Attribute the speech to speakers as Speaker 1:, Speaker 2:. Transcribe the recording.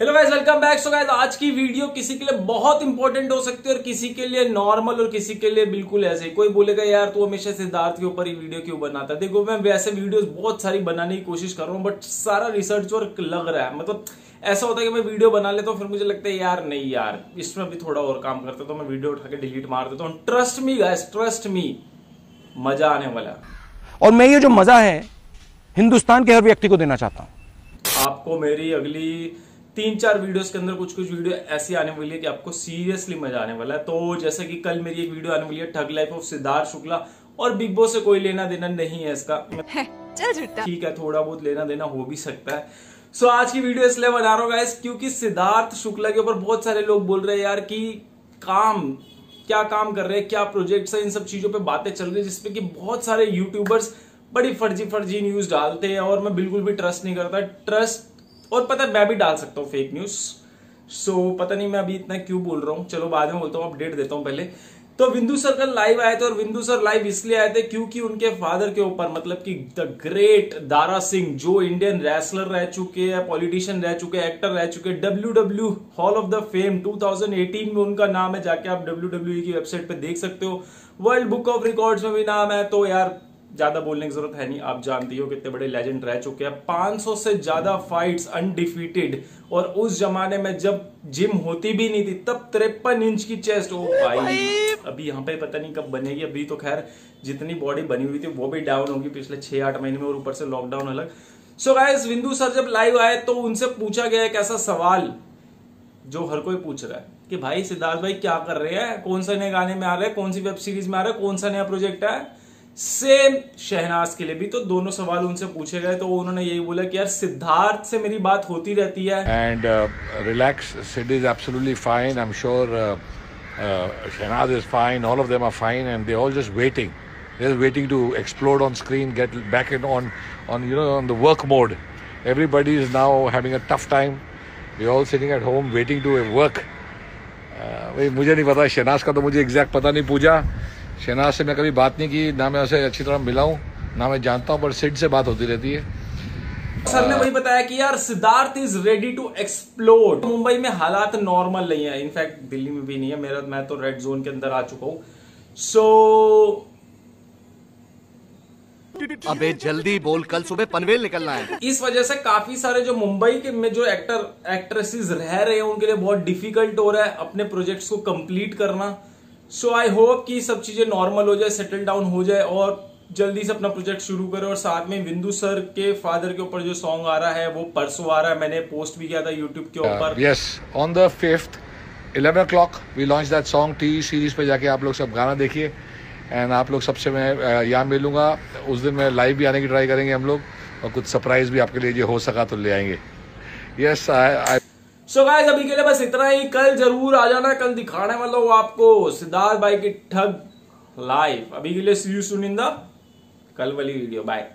Speaker 1: Hello guys welcome back so guys आज की video किसी के लिए बहुत इंपॉर्टेंट हो सकती है और किसी के लिए नॉर्मल और किसी के लिए बिल्कुल ऐसे ही। कोई बोलेगा यार तू हमेशा सिद्धार्थ के ऊपर ही वीडियो क्यों बनाता? है देखो मैं वैसे वीडियोस बहुत सारी बनाने की कोशिश कर रहा हूँ बट सारा रिसर्च वर्क लग रहा है। मतलब ऐसा होता है कि मैं वीडियो बना लेता हूँ फिर मुझे लगता है यार नहीं यार इसमें भी थोड़ा और काम करता तो मैं वीडियो उठा के डिलीट मार देता हूँ। Trust me guys trust me मज़ा आने वाला।
Speaker 2: और मैं ये जो मज़ा है हिंदुस्तान के हर व्यक्ति को देना चाहता हूँ।
Speaker 1: आपको मेरी अगली तीन चार वीडियोस के अंदर कुछ कुछ वीडियो ऐसी आने वाली है कि आपको सीरियसली मज़ा आने वाला है। तो जैसे कि कल मेरी एक वीडियो आने वाली है thug life of Siddharth Shukla. और बिग बॉस से कोई लेना देना नहीं है इसका। ठीक है थोड़ा बहुत लेना देना हो भी सकता है। सो so, आज की वीडियो इसलिए बना रहा हूँ गाइस क्योंकि सिद्धार्थ शुक्ला के ऊपर बहुत सारे लोग बोल रहे हैं यार कि काम क्या काम कर रहे हैं क्या प्रोजेक्ट्स है इन सब चीज़ों पे बातें चल रही है जिसपे कि बहुत सारे यूट्यूबर्स बड़ी फर्जी फर्जी न्यूज़ डालते हैं और मैं बिल्कुल भी ट्रस्ट नहीं करता। ट्रस्ट और पता है, मैं भी डाल सकता हूँ फेक न्यूज़ सो पता नहीं मैं अभी इतना क्यों बोल रहा हूँ। चलो, बाद में बोलता हूँ अपडेट देता हूँ पहले। तो विंदु सर कल लाइव आए थे और विंदु सर लाइव इसलिए आए थे क्योंकि उनके फादर के ऊपर मतलब कि द ग्रेट दारा सिंह जो इंडियन रेसलर रह चुके हैं पॉलिटिशियन रह चुके एक्टर रह चुके W W hall of the fame 2018 में उनका नाम है, जाके आप डब्ल्यू डब्ल्यू की वेबसाइट पे देख सकते हो। वर्ल्ड बुक ऑफ़ रिकॉर्ड्स में भी नाम है तो यार ज़्यादा बोलने की ज़रूरत है नहीं आप जानती हो कितने बड़े लेजेंड रह चुके हैं। 500 से ज़्यादा फाइट्स अनडिफीटेड और उस जमाने में जब जिम होती भी नहीं थी तब तिरपन इंच की चेस्ट ओ भाई अभी यहाँ पे पता नहीं कब बनेगी अभी तो खैर जितनी बॉडी बनी हुई थी वो भी डाउन होगी पिछले छह आठ महीने में और ऊपर से लॉकडाउन अलग। सो गाइस विंदु सर जब लाइव आए तो उनसे पूछा गया एक ऐसा सवाल जो हर कोई पूछ रहा है कि भाई सिद्धार्थ भाई क्या कर रहे हैं? कौन सा नए गाने में आ रहे हैं? कौन सी वेब सीरीज़ में आ रहा है? कौन सा नया प्रोजेक्ट है? सेम शहनाज के लिए भी तो दोनों सवाल उनसे पूछे गए तो उन्होंने यही बोला कि यार सिद्धार्थ से मेरी बात होती रहती है।
Speaker 3: And relax Sid is absolutely fine I am sure Shehnaaz is fine all of them are fine and they all just waiting they are waiting to explore on screen get back in on on you know on the work mode everybody is now having a tough time we all sitting at home waiting to work भाई, मुझे नहीं पता शहनाज का तो मुझे exact पता नहीं, पूजा। शहनाज से मैं कभी बात नहीं की ना मैं उसे अच्छी तरह मिला हूँ ना मैं जानता हूँ पर सिड से बात होती रहती है।
Speaker 1: सर ने वही बताया कि यार Siddharth is ready to explore Mumbai में हालात नॉर्मल नहीं है। इनफैक्ट दिल्ली में भी नहीं है। मेरा मैं तो रेड जोन के अंदर आ चुका हूँ। सो
Speaker 4: अबे जल्दी बोल कल सुबह पनवेल निकलना है।
Speaker 1: इस वजह से काफ़ी सारे जो मुंबई के में जो एक्टर एक्ट्रेसेस रह रहे हैं उनके लिए बहुत डिफ़िकल्ट हो रहा है अपने प्रोजेक्ट्स को कंप्लीट करना। सो आई होप कि सब चीज़ें नॉर्मल हो जाए सेटल डाउन हो जाए और जल्दी से अपना प्रोजेक्ट शुरू करें और साथ में बिंदु सर के फादर के ऊपर जो सॉन्ग आ रहा है वो परसों आ रहा है। मैंने पोस्ट भी किया था यूट्यूब के ऊपर।
Speaker 3: Uh, yes, on the 5th, 11 o'clock, we launched that song T Series पे जाके आप लोग सब गाना देखिए। एंड आप लोग सबसे मैं यहाँ मिलूँगा उस दिन मैं लाइव भी आने की ट्राई करेंगे हम लोग और कुछ सरप्राइज़ भी आपके लिए जो हो सका तो ले आएँगे। यस आई
Speaker 1: सो गाइस अभी के लिए बस इतना ही। कल ज़रूर आ जाना, कल दिखाने वाला हूँ आपको सिद्धार्थ भाई की ठग लाइव अभी के लिए सी यू सुनिंदा कल वाली वीडियो बाय